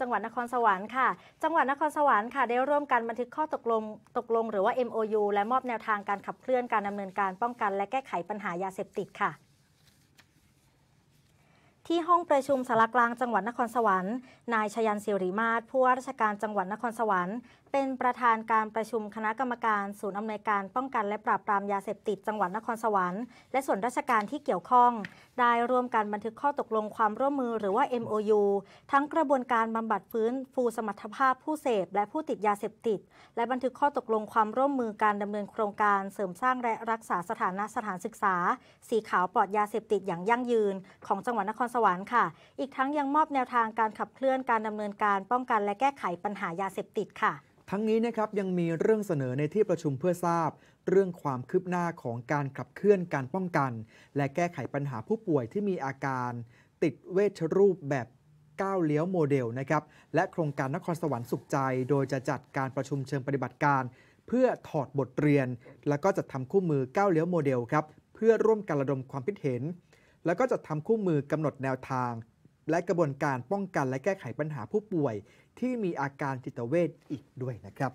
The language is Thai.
จังหวัดนครสวรรค์ค่ะ จังหวัดนครสวรรค์ค่ะ ได้ร่วมกันบันทึกข้อตกลง ตกลงหรือว่า MOU และมอบแนวทางการขับเคลื่อนการดำเนินการป้องกัน และแก้ไขปัญหายาเสพติดค่ะ ที่ห้องประชุมสารกลางจังหวัดนครสวรรค์ นายชยันศิริมาศผู้ว่าราชการจังหวัดนครสวรรค์ เป็นประธานการประชุมคณะกรรมการ ศูนย์อำนวยการป้องกันและปราบปรามยาเสพติดจังหวัดนครสวรรค์ และส่วนราชการที่เกี่ยวข้อง ได้ร่วมกันบันทึกข้อตกลงความร่วมมือหรือว่า MOU ทั้งกระบวนการบำบัดฟื้นฟูสมรรถภาพผู้เสพและผู้ติดยาเสพติด และบันทึกข้อตกลงความร่วมมือการดำเนินโครงการเสริมสร้างและรักษาสถานะสถานศึกษา สีขาวปลอดยาเสพติดอย่างยั่งยืน ของจังหวัดนครสวรรค์ค่ะ อีกทั้งยังมอบแนวทางการขับเคลื่อนการดำเนินการป้องกันและแก้ไขปัญหายาเสพติดค่ะ ทั้งนี้นะครับยังมีเรื่องเสนอในที่ประชุมเพื่อทราบ เรื่องความคืบหน้าของการขับเคลื่อนการป้องกัน และแก้ไขปัญหาผู้ป่วยที่มีอาการ ติดเวชรูปแบบก้าวเลี้ยวโมเดลนะครับและโครงการนครสวรรค์สุขใจ โดยจะจัดการประชุมเชิงปฏิบัติการ เพื่อถอดบทเรียน แล้วก็จัดทำคู่มือก้าวเลี้ยวโมเดลครับเพื่อร่วมกันระดมความคิดเห็น แล้วก็จัดทำคู่มือกำหนดแนวทาง และกระบวนการป้องกันและแก้ไขปัญหาผู้ป่วย ที่มีอาการจิตเวชอีกด้วยนะครับ